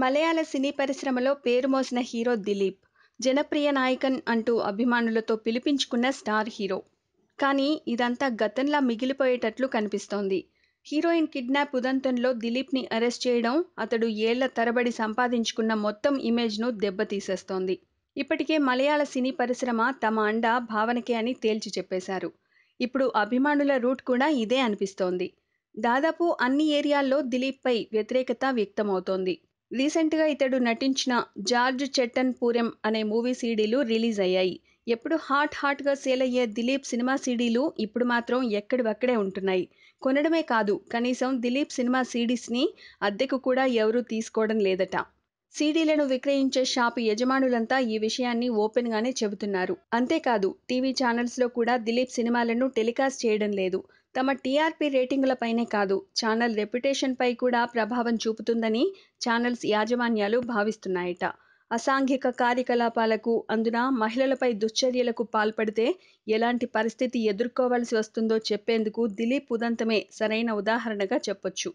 మలయాళ సినీ పరిశ్రమలో పేరు మోసిన హీరో దిలీప్. జనప్రియ నాయకన్ అంటూ అభిమానులతో పిలిపించుకున్న స్టార్ హీరో. కానీ ఇదంతా గతంలా మిగిలిపోయేటట్లు కనిపిస్తోంది. హీరోయిన్ కిడ్నాప్ ఉదంతంలో దిలీప్ని అరెస్ట్ చేయడం అతడు ఏళ్ళ తరబడి సంపాదించుకున్న మొత్తం ఇమేజ్ను దెబ్బతీసేస్తోంది. ఇప్పటికే మలయాళ సినీ పరిశ్రమ తమ అండ భావనకే అని తేల్చి చెప్పేశారు. ఇప్పుడు అభిమానుల రూట్ కూడా ఇదే అనిపిస్తోంది. దాదాపు అన్ని ఏరియాల్లో దిలీప్పై వ్యతిరేకత వ్యక్తమవుతోంది. రీసెంట్గా ఇతడు నటించిన 'జార్జ్ చెట్టన్ పూరెం' అనే మూవీ సీడీలు రిలీజ్ అయ్యాయి. ఎప్పుడు హాట్ హాట్గా సేల్ అయ్యే దిలీప్ సినిమా సీడీలు ఇప్పుడు మాత్రం ఎక్కడివక్కడే ఉంటున్నాయి. కొనడమే కాదు కనీసం దిలీప్ సినిమా సీడీస్ని అద్దెకు కూడా ఎవరూ తీసుకోవడం లేదట. సీడీలను విక్రయించే షాపు యజమానులంతా ఈ విషయాన్ని ఓపెన్ గానే చెబుతున్నారు. అంతేకాదు టీవీ ఛానల్స్లో కూడా దిలీప్ సినిమాలను టెలికాస్ట్ చేయడం లేదు. తమ టీఆర్పీ రేటింగులపైనే కాదు ఛానల్ రెప్యుటేషన్పై కూడా ప్రభావం చూపుతుందని ఛానల్స్ యాజమాన్యాలు భావిస్తున్నాయట. అసాంఘిక కార్యకలాపాలకు, అందున మహిళలపై దుశ్చర్యలకు పాల్పడితే ఎలాంటి పరిస్థితి ఎదుర్కోవాల్సి వస్తుందో చెప్పేందుకు దిలీప్ ఉదంతమే సరైన ఉదాహరణగా చెప్పొచ్చు.